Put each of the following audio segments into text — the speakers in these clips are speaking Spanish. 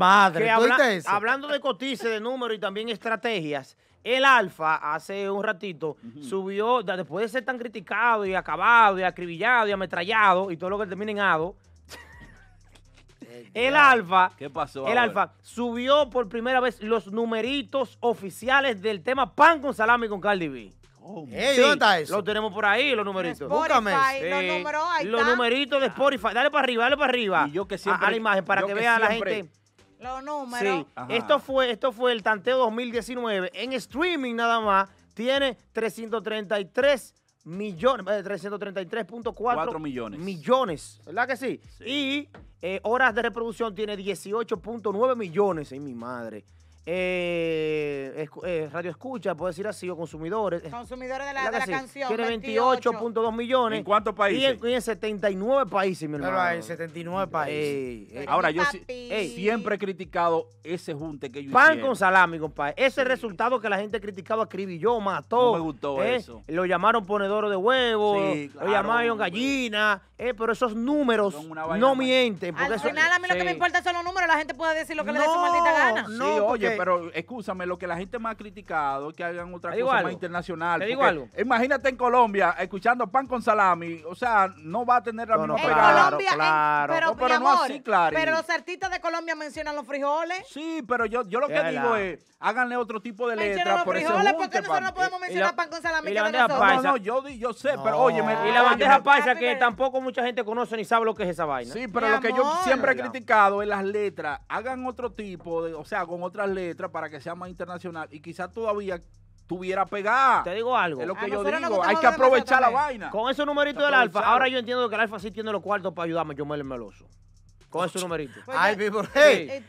madre. que ¿tú habla- oíste eso? hablando de cotice, de números y también estrategias, el Alfa hace un ratito subió, después de ser tan criticado y acabado y acribillado y ametrallado y todo lo que termina en ado, el Alfa, ¿Qué pasó el? Alfa subió por primera vez los numeritos oficiales del tema pan con salami con Cardi B. Ey, Sí, ¿dónde está eso? Lo tenemos por ahí, los numeritos. Búscame Spotify, eso. los Sí, números, ahí los numeritos de Spotify. Dale para arriba, dale para arriba. Y yo que a- siempre- a, la imagen para que que vea la siempre- gente. Los números. Sí, Ajá. esto fue, esto fue el tanteo 2019. En streaming nada más tiene 333 millones, eh, 333.4 Cuatro millones. millones, ¿verdad que sí? Y eh, horas de reproducción tiene 18.9 millones, ¡ay mi madre! Eh, eh, radio escucha, puedo decir así, o consumidores. Consumidores de la, ¿verdad de la que sí? canción. Tiene 28. 28.2 millones. ¿En cuántos países? Y en, y en 79 países, mi hermano. Pero hay 79 países. Ey, ey. Ahora, yo sí-. Ey. siempre he criticado ese junte que ellos Pan hicieron. con salami, compadre. Ese es el resultado que la gente criticaba, acribilló, mató. No me gustó ¿eh? eso. Lo llamaron ponedor de huevos, Sí, lo llamaron gallina, eh, pero esos números no mienten. Porque Al eso- final, a mí lo que me sí. importa son los números. La gente puede decir lo que le dé su No, maldita gana. Sí, No, oye, porque- pero escúchame, lo que la gente más ha criticado es que hagan otra cosa algo. más internacional. Te digo algo. Imagínate en Colombia escuchando pan con salami, o sea, no va a tener la No, no, misma En claro, pegada. Colombia, en- claro. pero, No, pero mi no amor, así, Clary. pero los artistas de Colombia mencionan los frijoles. Sí, pero yo, yo lo que digo la- es, háganle otro tipo de letra los por frijoles. ¿Por qué nosotros no podemos la- mencionar pan con salami y que la de bandeja nosotros? No, paisa. no, yo, di- yo sé, No. pero oye, Y la bandeja paisa que tampoco mucha gente conoce ni sabe lo que es esa vaina. Sí, pero lo que yo amor. siempre he criticado es las letras. Hagan otro tipo, de, o sea, con otras letras para que sea más internacional y quizás todavía tuviera pegada. Te digo algo. Es lo que yo digo. Hay que aprovechar la vaina. Con esos numeritos del Alfa, ahora yo entiendo que el Alfa sí tiene los cuartos para ayudarme, yo me el meloso. Con esos numeritos. Pues Ay, people, Sí. hey.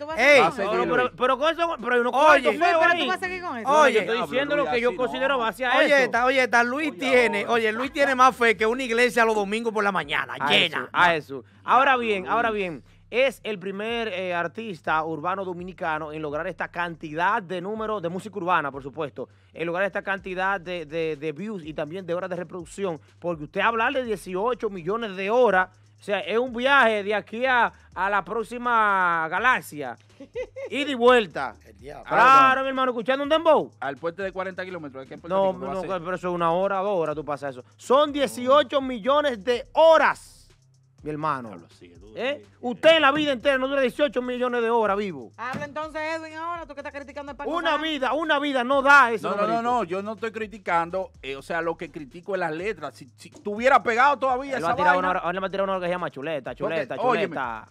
Pero, pero, pero con eso, pero hay unos Oye, pero tú vas a seguir con eso. Oye, estoy diciendo lo que yo considero base a Oye, eso. oye, esta Luis tiene, oye, Luis tiene más fe que una iglesia los domingos por la mañana, llena. a eso. Ahora bien, ahora bien, es el primer eh, artista urbano dominicano en lograr esta cantidad de números de música urbana, por supuesto, en lograr esta cantidad de, de- de views y también de horas de reproducción, porque usted hablar de 18 millones de horas, o sea, es un viaje de aquí a, a la próxima galaxia, ida y vuelta. Claro, mi hermano, escuchando un dembow. Al puente de 40 kilómetros. aquí en Puerto No, Rico, ¿qué va a no, hacer? pero eso es una hora, dos horas, tú pasas eso. Son 18 millones de horas, mi hermano. ¿Eh? sí. Usted en la vida entera no dura 18 millones de horas vivo. Habla entonces, Edwin, ahora, tú que estás criticando el pan con Una vida, una vida no da eso. No, no, no, no, yo no estoy criticando, eh, o sea, lo que critico es las letras. Si, si tuviera pegado todavía Él esa una, vaina, hora- ahora le va a tirar una hora que se llama chuleta, chuleta, Porque, óyeme. chuleta.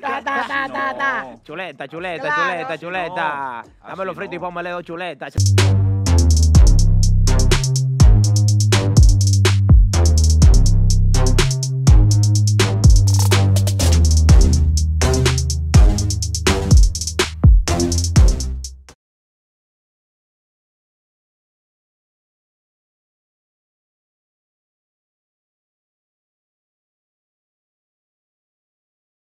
Ta, ta, ta, ta, ta. No. Chuleta, chuleta, Claro, chuleta, chuleta. no, Dámelo frito y no. póngale dos chuletas.